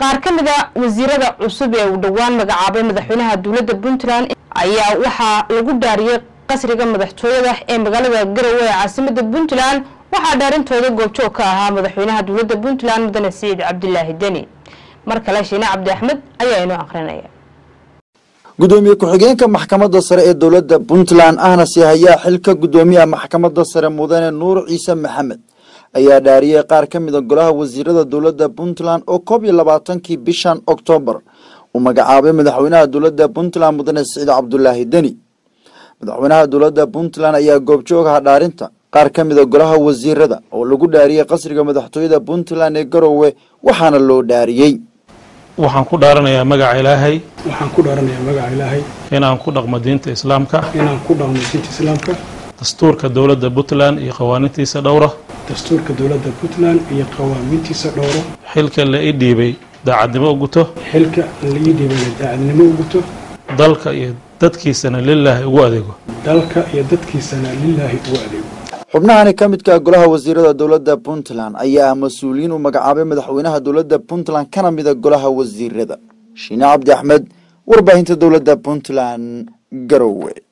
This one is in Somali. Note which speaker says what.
Speaker 1: qaar ka mid a wasiirada cusub ee uu dhowaan magacaabay madaxweynaha dowladda puntland ayaa waxaa lagu dhaariyey qasriga madaxtooyada ee magaalada garowe ee caasimada puntland. Waxaa dhaarintooda goobjoog ka ahaa madaxweynaha dowladda puntland mudane siciid cabdilaahi deni. Mar kale shiine cabdi axmed ayaa inoo akrinaya
Speaker 2: gudoomiye ku-xigeenka maxkamadda sare ee dowladda puntland ahna si hayaa xilka gudoomiyaha maxkamadda sare mudane nuur ciise maxamed ayaa dhaariyey qaar ka mida golaha wasiirada dowladda puntland oo koob iyo labaatankii bishan oktoobar uu magacaabay madaxweynaha dowladda puntland mudane siciid cabdulaahi deni. Madaxweynaha dowladda puntland ayaa goobjoog aha dhaarinta qaar ka mida golaha wasiirada oo lagu dhaariyey qasriga madaxtooyada puntland ee garowe waxaana loo dhaariyey.
Speaker 3: Waxaan ku dhaaranayaa magaca ilaahay.
Speaker 4: Waxaan ku dhaaranayaa magaca ilaahay.
Speaker 3: Inaan ku dhaqmo diinta islaamka.
Speaker 4: Inaan ku dhaqmo diinta islaamka.
Speaker 3: Dastuurka dowladda puntland iyo qawaaniintiisa dhowra
Speaker 4: dastuurka dowladda puntland iyo qawaamiintiisa dhowro.
Speaker 3: Xilka la ii dhiibay daacadnimo u guto.
Speaker 4: Xilka la ii dhiibana daacadnimo u guto.
Speaker 3: Dalka iyo dadkiisana lilaahi ugu adeego.
Speaker 4: Dalka iyo dadkiisana lilaahi ugu adeego.
Speaker 2: Xubnahani ka midka golaha wasiirada dowladda puntland ayaa ah mas'uuliyiin uu magacaabay madaxweynaha dowladda puntland kana mida golaha wasiirada. Shiine cabdi axmed warbaahinta dowladda puntland garowe